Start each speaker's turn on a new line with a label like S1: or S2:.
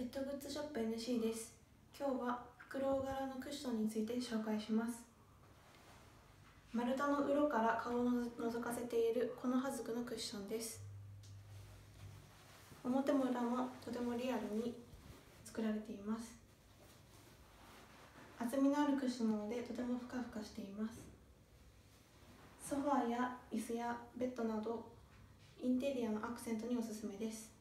S1: ペットグッズショップ NC です。今日はフクロウ柄のクッションについて紹介します。丸太の裏から顔をのぞかせているこのハズクのクッションです。表も裏もとてもリアルに作られています。厚みのあるクッションなのでとてもふかふかしています。ソファーや椅子やベッドなどインテリアのアクセントにおすすめです。